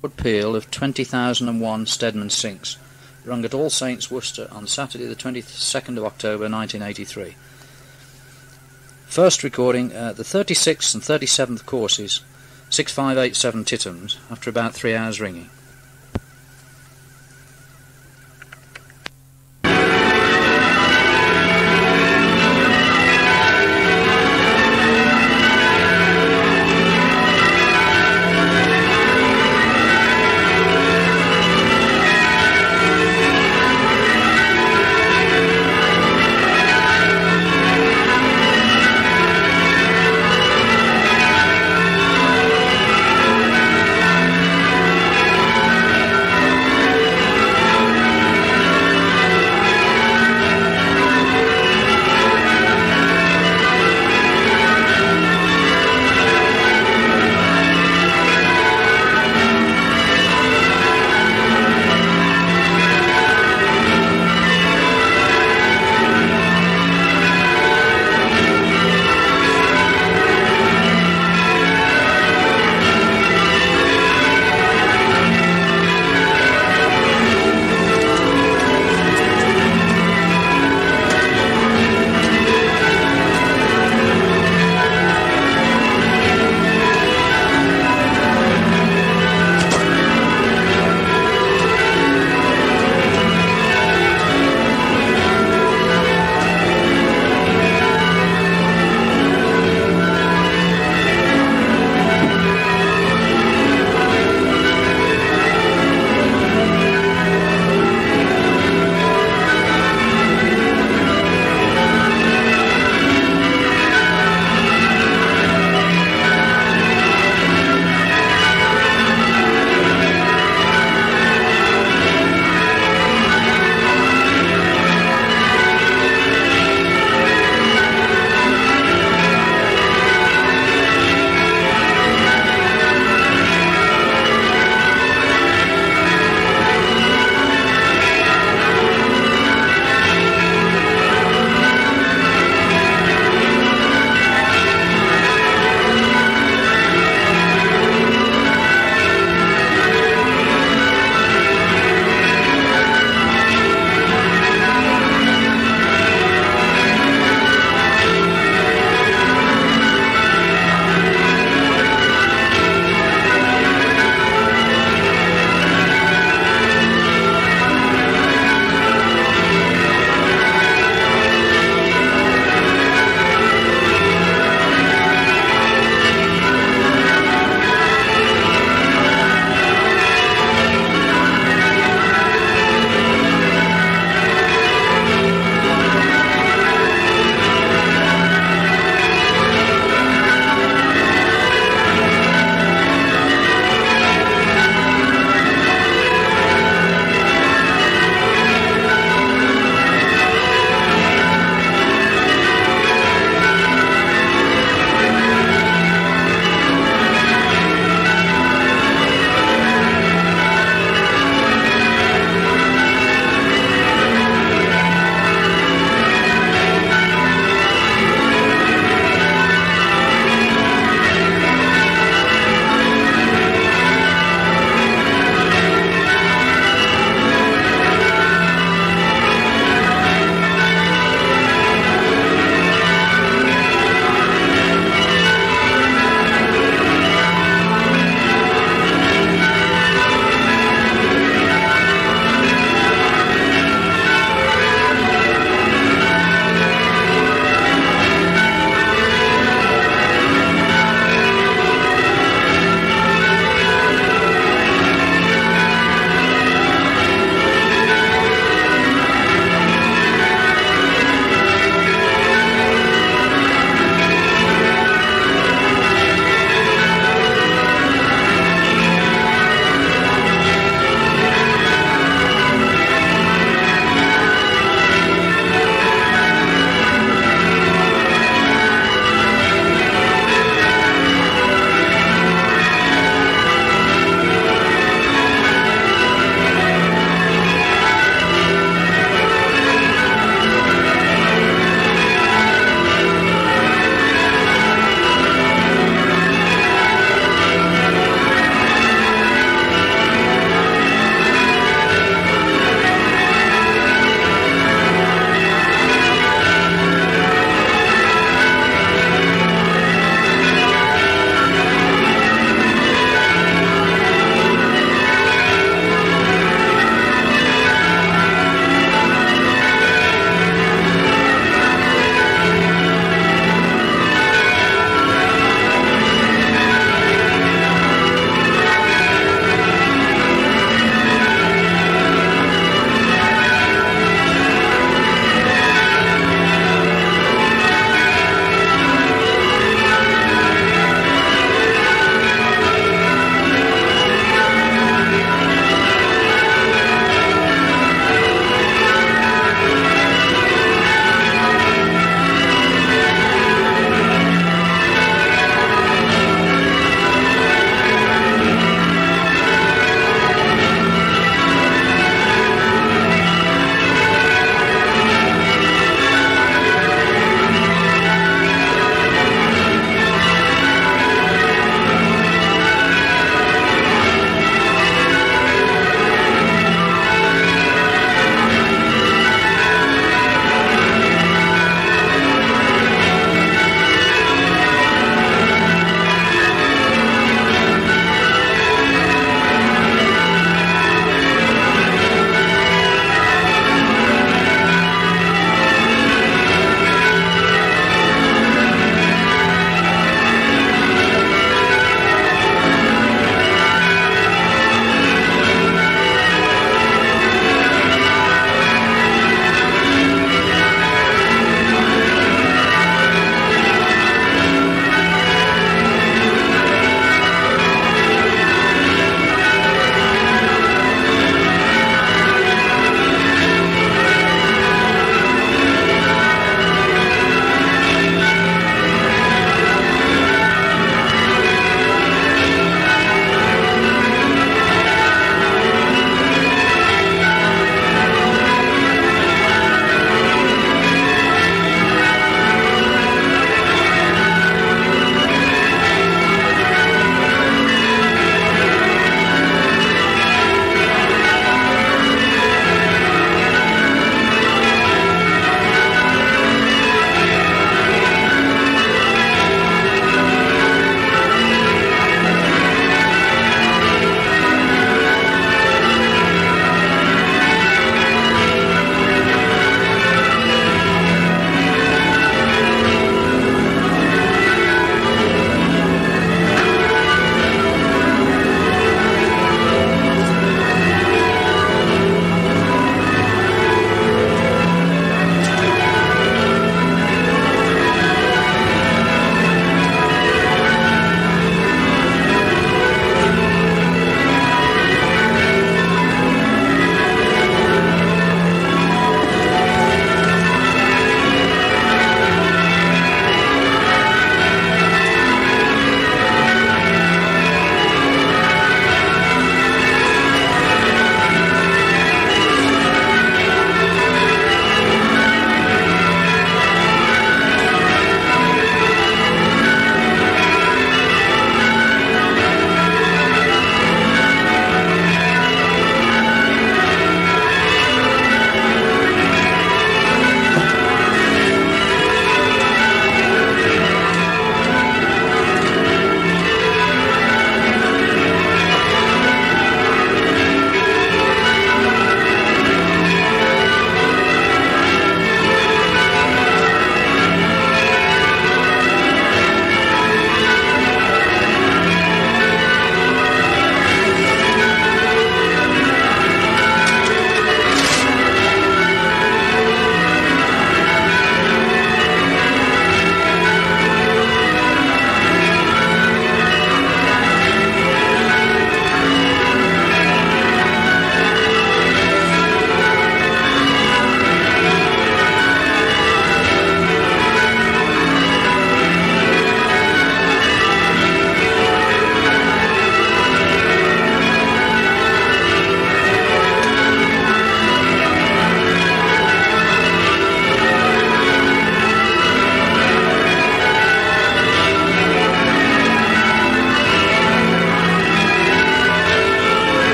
Wood peal of 20,001 Stedman Cinques, rung at All Saints, Worcester on Saturday, the 22nd of October 1983. First recording uh, the 36th and 37th courses, 6587 Tittums, after about three hours ringing.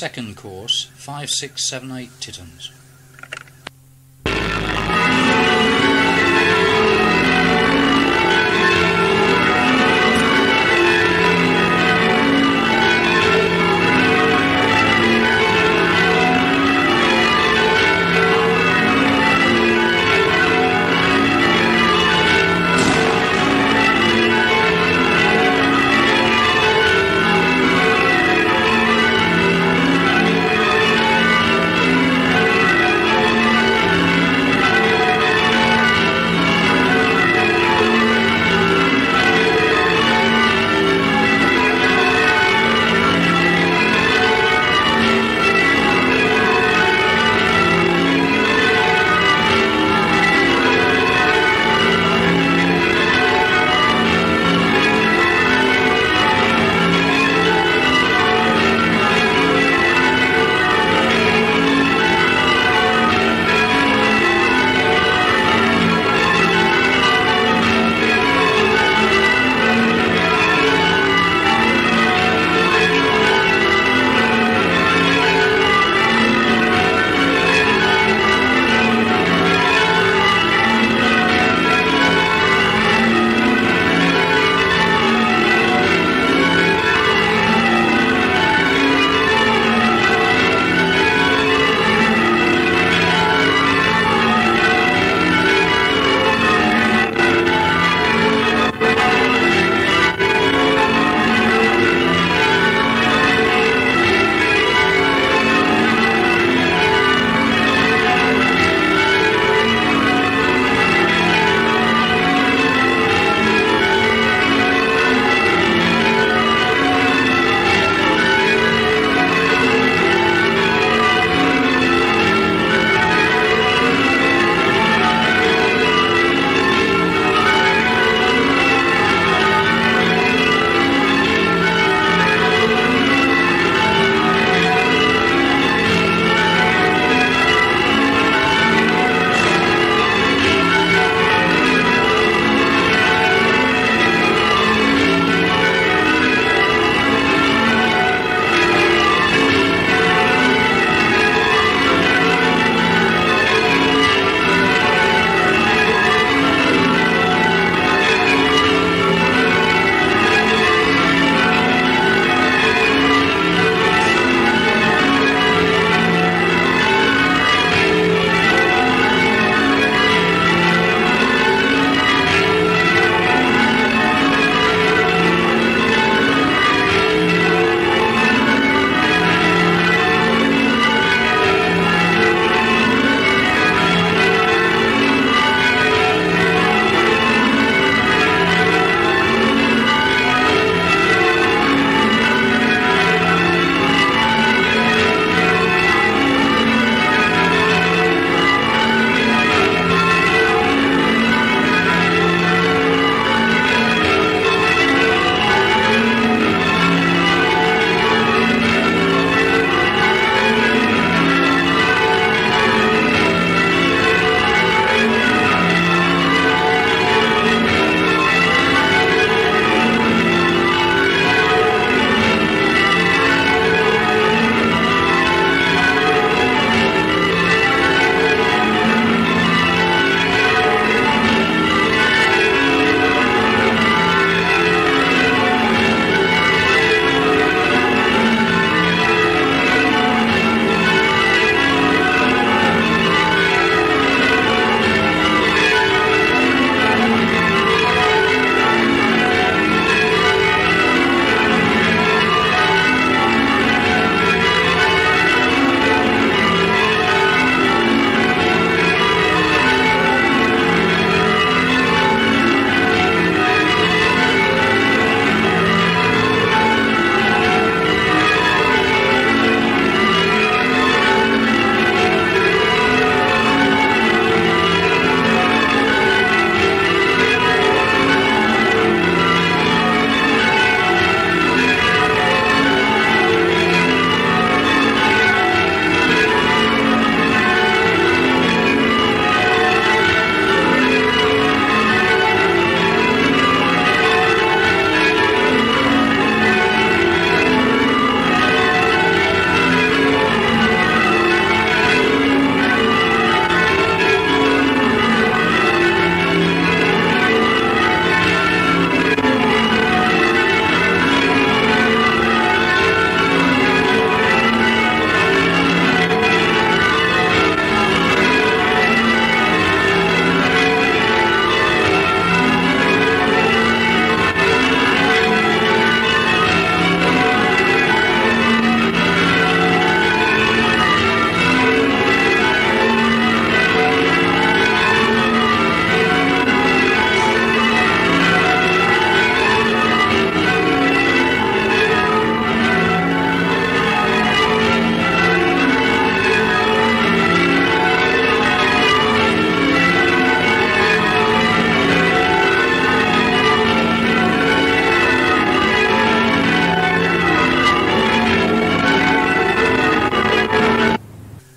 82nd course, 5678 Tittums.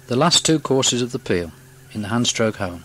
The last two courses of the Peal in the handstroke home.